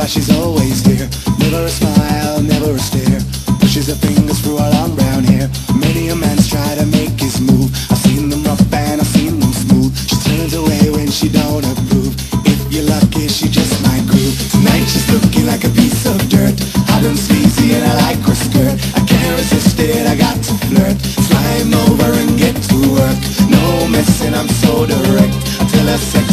why she's always here. Never a smile, never a stare. Pushes her fingers through her long brown hair. Many a man's tried to make his move. I've seen them rough and I've seen them smooth. She turns away when she don't approve. If you're lucky, she just might groove. Tonight she's looking like a piece of dirt. Hot and sleazy and I like her skirt. I can't resist it, I got to flirt. Slime over and get to work. No messing, I'm so direct. I tell her sex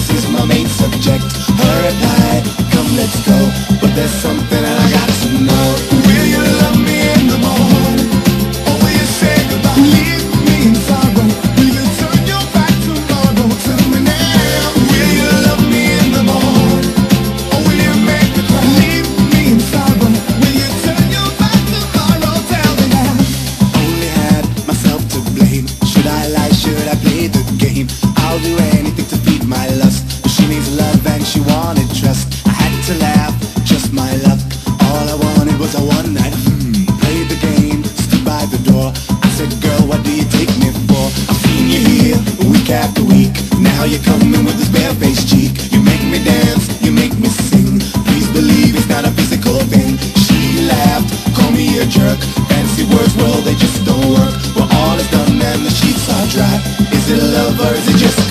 how you coming with this barefaced cheek. You make me dance, you make me sing. Please believe it's not a physical thing. She laughed, call me a jerk. Fancy words, well they just don't work. Well all is done and the sheets are dry. Is it love or is it just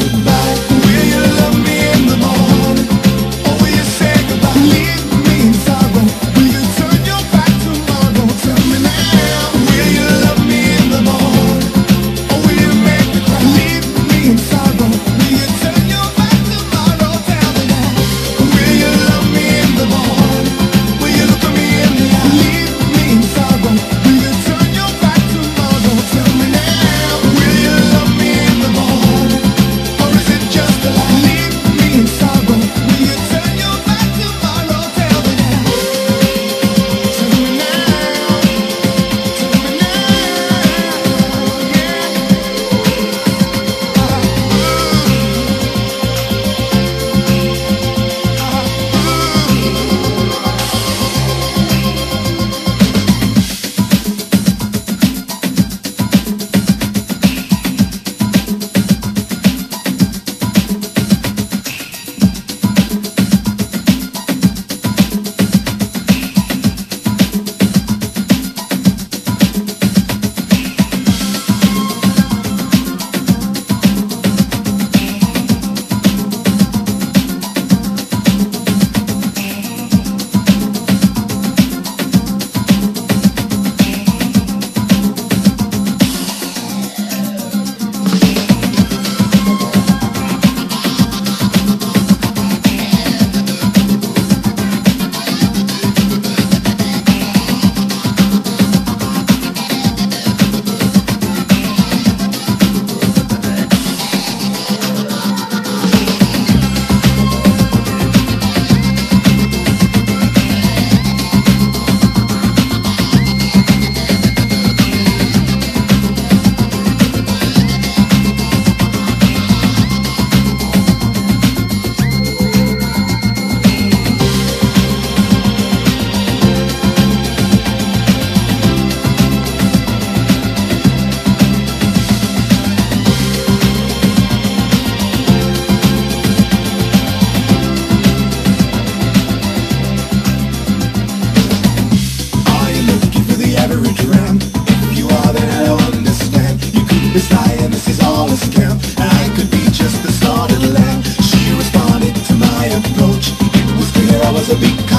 become